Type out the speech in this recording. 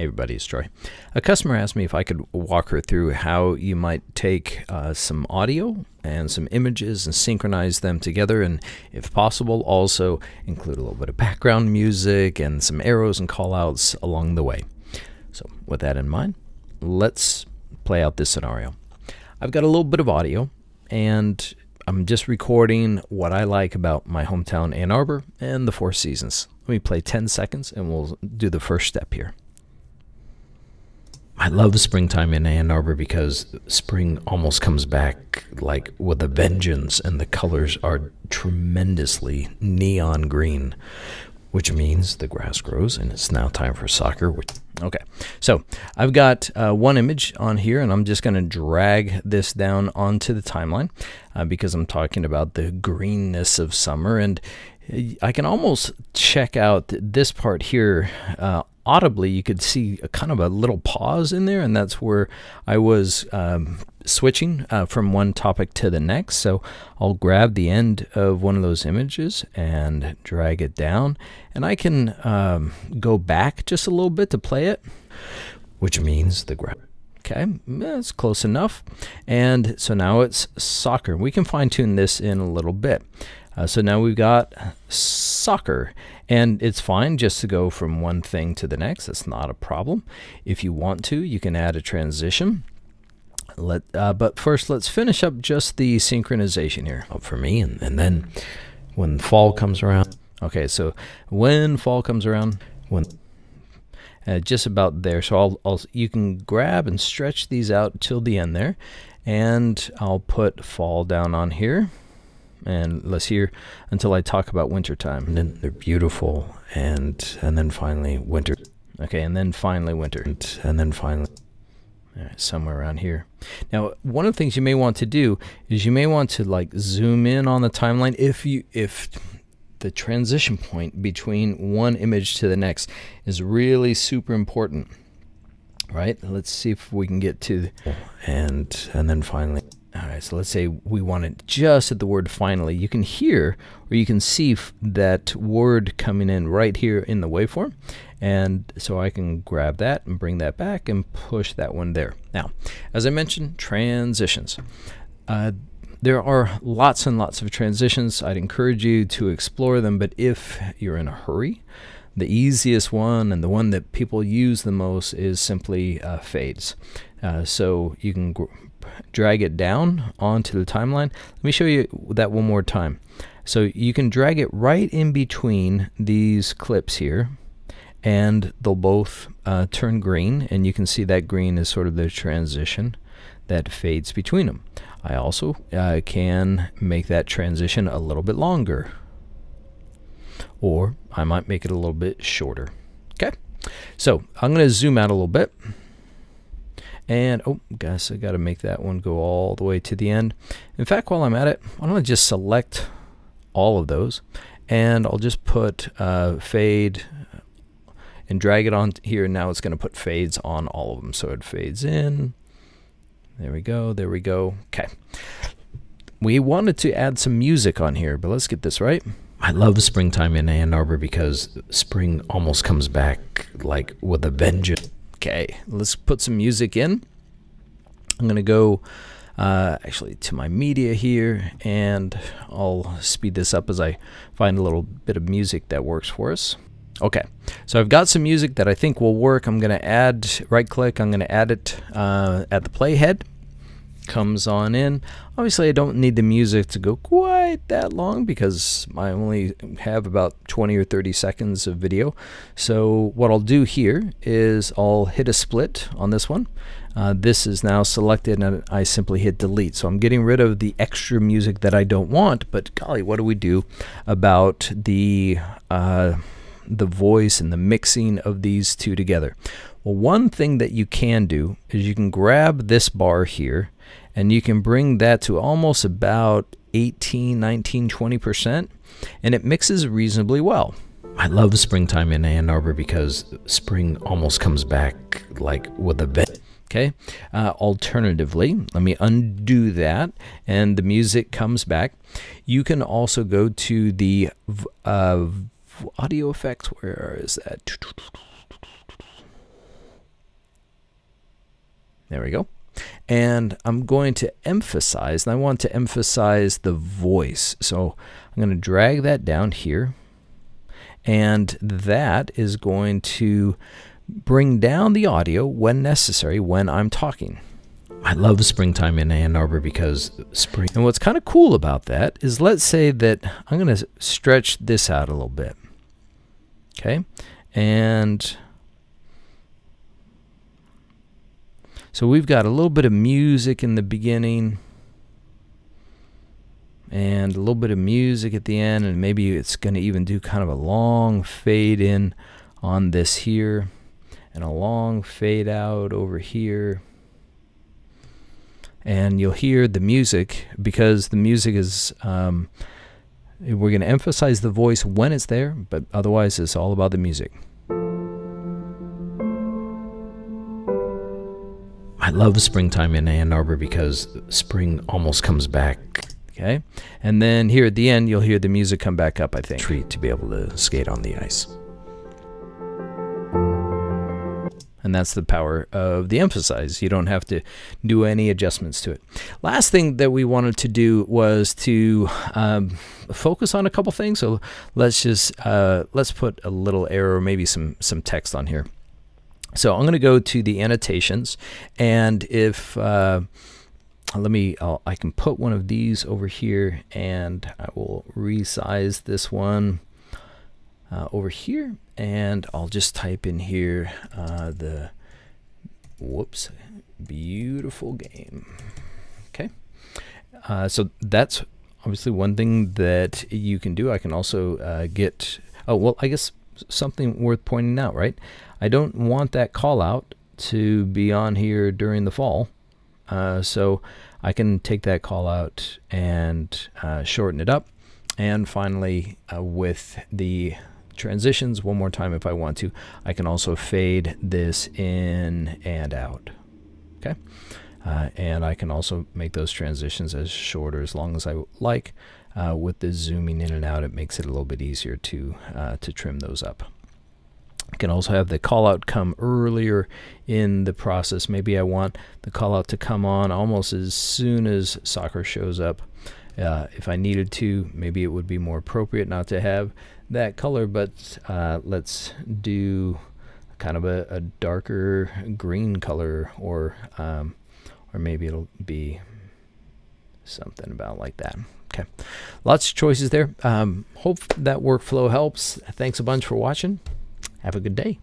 Hey everybody, it's Troy. A customer asked me if I could walk her through how you might take uh, some audio and some images and synchronize them together, and if possible, also include a little bit of background music and some arrows and callouts along the way. So, with that in mind, let's play out this scenario. I've got a little bit of audio, and I'm just recording what I like about my hometown, Ann Arbor, and the Four Seasons. Let me play 10 seconds, and we'll do the first step here. I love springtime in Ann Arbor because spring almost comes back like with a vengeance, and the colors are tremendously neon green, which means the grass grows and it's now time for soccer. Okay, so I've got uh, one image on here, and I'm just going to drag this down onto the timeline uh, because I'm talking about the greenness of summer, and I can almost check out this part here uh, audibly, you could see a kind of a little pause in there, and that's where I was um, switching uh, from one topic to the next. So I'll grab the end of one of those images and drag it down, and I can um, go back just a little bit to play it, which means the grab. Okay, that's close enough. And so now it's soccer. We can fine tune this in a little bit. Uh, so now we've got soccer. And it's fine just to go from one thing to the next. That's not a problem. If you want to, you can add a transition. Let, uh, but first, let's finish up just the synchronization here for me. And, and then when fall comes around, okay, so when fall comes around, when uh, just about there. So I'll, I'll, you can grab and stretch these out till the end there. And I'll put fall down on here and let's hear until I talk about wintertime. And then they're beautiful, and and then finally winter. Okay, and then finally winter, and, and then finally somewhere around here. Now, one of the things you may want to do is you may want to like zoom in on the timeline if you if the transition point between one image to the next is really super important. Right? Let's see if we can get to and and then finally all right, so let's say we want it just at the word finally. You can hear or you can see that word coming in right here in the waveform. And so I can grab that and bring that back and push that one there. Now, as I mentioned, transitions. Uh, there are lots and lots of transitions. I'd encourage you to explore them, but if you're in a hurry, the easiest one and the one that people use the most is simply uh, fades. Uh, so you can drag it down onto the timeline. Let me show you that one more time. So you can drag it right in between these clips here and they'll both uh, turn green and you can see that green is sort of the transition that fades between them. I also uh, can make that transition a little bit longer or I might make it a little bit shorter. Okay, so I'm going to zoom out a little bit. And, oh, guess I got to make that one go all the way to the end. In fact, while I'm at it, I'm going to just select all of those. And I'll just put uh, fade and drag it on here. Now it's going to put fades on all of them. So it fades in. There we go. There we go. Okay. We wanted to add some music on here, but let's get this right. I love springtime in Ann Arbor because spring almost comes back like with a vengeance. Okay, let's put some music in. I'm going to go uh, actually to my media here and I'll speed this up as I find a little bit of music that works for us. Okay, so I've got some music that I think will work. I'm going to add, right click, I'm going to add it uh, at the playhead comes on in. Obviously, I don't need the music to go quite that long because I only have about 20 or 30 seconds of video. So what I'll do here is I'll hit a split on this one. Uh, this is now selected and I simply hit delete. So I'm getting rid of the extra music that I don't want, but golly, what do we do about the, uh, the voice and the mixing of these two together? Well, one thing that you can do is you can grab this bar here and you can bring that to almost about 18, 19, 20%, and it mixes reasonably well. I love springtime in Ann Arbor because spring almost comes back like with a vent. Okay. Uh, alternatively, let me undo that and the music comes back. You can also go to the uh, audio effects. Where is that? There we go. And I'm going to emphasize, and I want to emphasize the voice. So I'm going to drag that down here. And that is going to bring down the audio when necessary when I'm talking. I love springtime in Ann Arbor because spring. And what's kind of cool about that is let's say that I'm going to stretch this out a little bit. Okay. And so we've got a little bit of music in the beginning and a little bit of music at the end. And maybe it's going to even do kind of a long fade in on this here and a long fade out over here and you'll hear the music because the music is um, we're going to emphasize the voice when it's there but otherwise it's all about the music I love springtime in Ann Arbor because spring almost comes back okay and then here at the end you'll hear the music come back up I think treat to be able to skate on the ice and that's the power of the emphasize. You don't have to do any adjustments to it. Last thing that we wanted to do was to um, focus on a couple things. So let's just uh, let's put a little arrow, maybe some some text on here. So I'm going to go to the annotations, and if uh, let me, I'll, I can put one of these over here, and I will resize this one uh, over here and I'll just type in here uh, the whoops beautiful game. Okay. Uh, so that's obviously one thing that you can do. I can also uh, get oh well I guess something worth pointing out right I don't want that call out to be on here during the fall uh, so I can take that call out and uh, shorten it up and finally uh, with the transitions one more time if I want to. I can also fade this in and out. Okay. Uh, and I can also make those transitions as short or as long as I like. Uh, with the zooming in and out, it makes it a little bit easier to uh, to trim those up. I can also have the callout come earlier in the process. Maybe I want the callout to come on almost as soon as soccer shows up. Uh, if I needed to, maybe it would be more appropriate not to have that color, but uh, let's do kind of a, a darker green color or um, or maybe it'll be something about like that. Okay, lots of choices there. Um, hope that workflow helps. Thanks a bunch for watching. Have a good day.